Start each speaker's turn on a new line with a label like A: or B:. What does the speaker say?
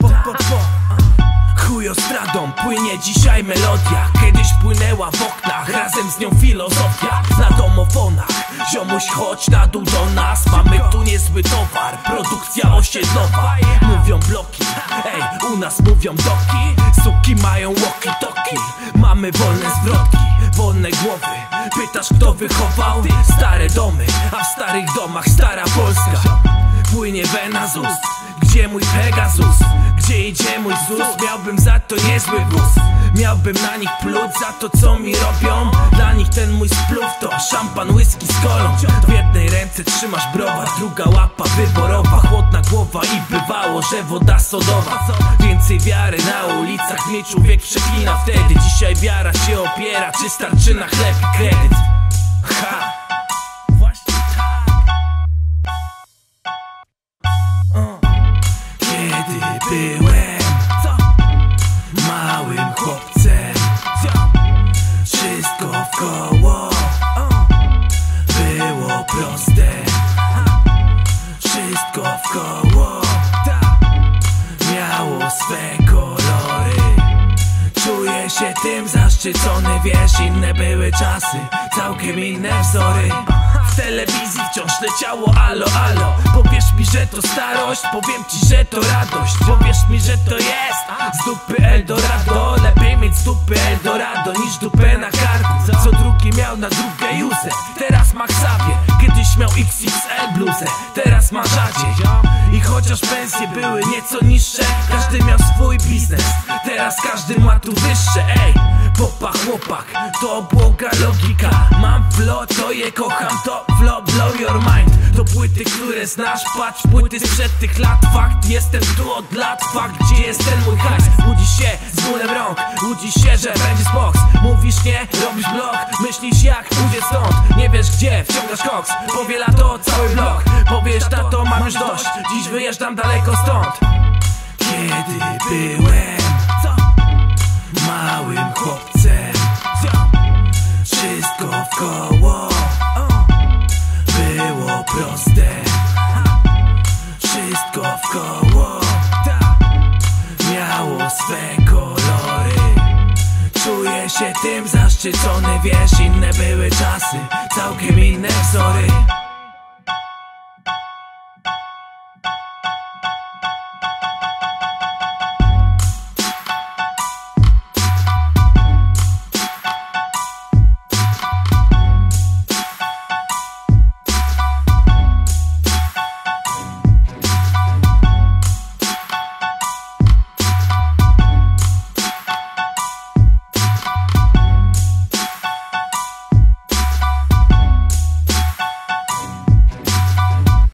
A: po, po, po. Chujostradą płynie dzisiaj melodia. Kiedyś płynęła w oknach, razem z nią filozofia. Na domofonach, ziomuś chodź na dół do nas. Mamy tu niezły towar, produkcja osiedlowa. Mówią bloki, ej, u nas mówią doki. Suki mają walkie-talkie, mamy wolne zwrotki Wolne głowy, pytasz kto wychował? Stare domy, a w starych domach stara Polska. Płynie wena z ust, gdzie mój Pegasus? Gdzie idzie mój ZUS? Miałbym za to niezły wóz. Miałbym na nich pluć za to co mi robią. Dla nich ten mój spluw to szampan, whisky z kolą. W jednej ręce trzymasz browar, druga łapa wyborowa. Chłodna głowa i bywało, że woda sodowa. Więcej wiary na ulicach, mnie człowiek przeklina wtedy Dzisiaj wiara się opiera, czy starczy na chleb i kredyt? Ha! Kiedy byłem małym chłopcem tym zaszczycony, wiesz, inne były czasy. Całkiem inne wzory. W telewizji wciąż leciało alo, alo. Powiesz mi, że to starość, powiem ci, że to radość. Powiesz mi, że to jest. Z dupy Eldorado. Lepiej mieć z dupy Eldorado niż dupę na karku. Co drugi miał na drugą Józę. Teraz ma Xavier, kiedyś miał XXL bluzę. Teraz ma rzadziej. I chociaż pensje były nieco niższe Każdy miał swój biznes. Teraz każdy ma tu wyższe, to błoga logika. Mam flow, to je kocham, to flow blow your mind. To płyty, które znasz, patrz płyty sprzed tych lat. Fakt, jestem tu od lat, fakt, gdzie jest ten mój hajs? Budzi się z bólem rąk, budzi się, że będzie box Mówisz nie, robisz blok, myślisz jak pójdzie stąd? Nie wiesz gdzie, wciągasz koks, powiela to cały blok. Powiesz tato, mam już dość, dziś wyjeżdżam daleko stąd. Kiedy byłem swe kolory. Czuję się tym zaszczycony, wiesz, inne były czasy Całkiem inne wzory